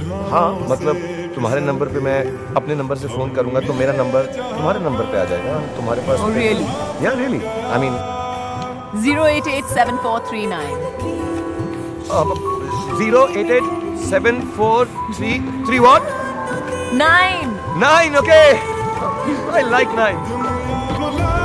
हाँ मतलब तुम्हारे नंबर पे मैं अपने नंबर से फ़ोन करूँगा तो मेरा नंबर तुम्हारे नंबर पे आ जाएगा। तुम्हारे पास रियली या really I mean zero eight eight seven four three zero eight eight seven four three three what nine nine okay I like nine